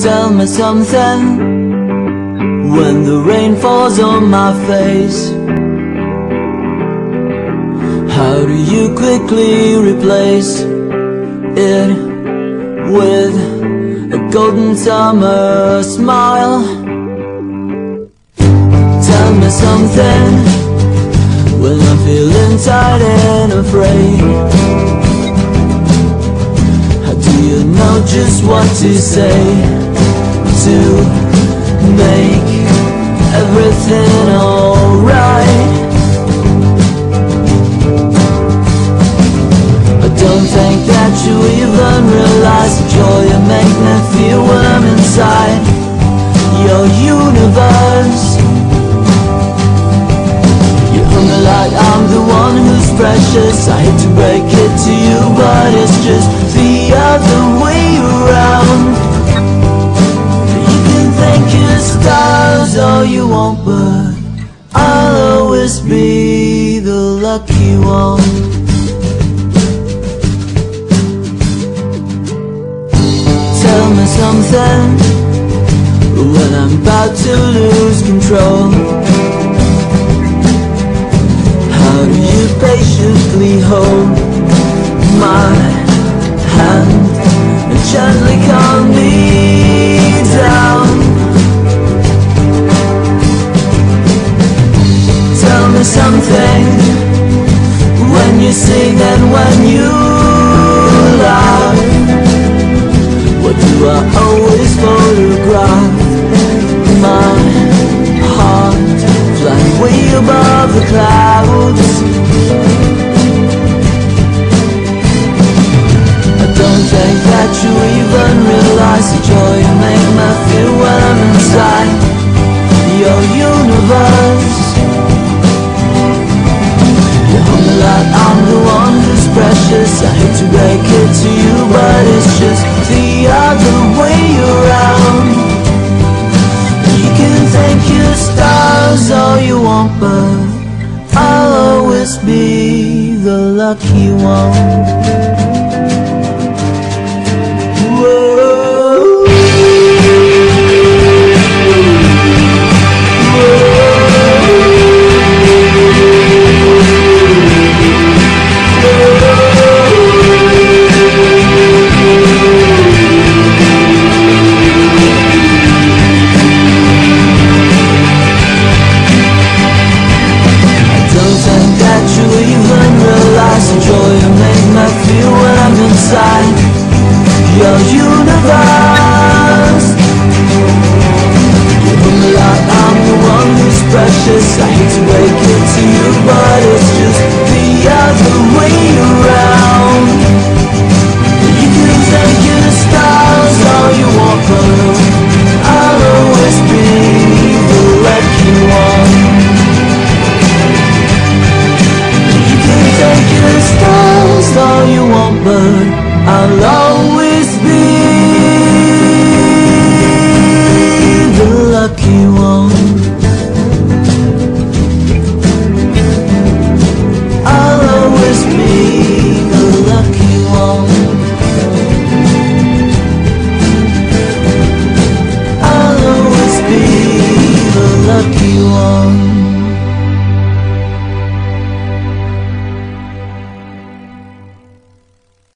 Tell me something when the rain falls on my face. How do you quickly replace it with a golden summer smile? Tell me something when I'm feeling tired and afraid. How do you know just what to say to make everything alright? I don't think that you even realize the joy you make me feel when I'm inside your universe. You hung me like I'm the one who's precious. I hate to break it to you, but it's just the other way around. Stars all oh, you want, but I'll always be the lucky one. Tell me something when I'm about to lose control. Clouds. I don't think that you even realize the joy you make me feel when I'm inside your universe. You I'm the one who's precious. I hate to break it to you, but it's just the other way around. You can thank your stars all you want, but always be the lucky one. Inside your universe. Hug me like I'm the one who's precious. I hate to break it to you, but it's just the other way around. I'll always be the lucky one. I'll always be the lucky one. I'll always be the lucky one.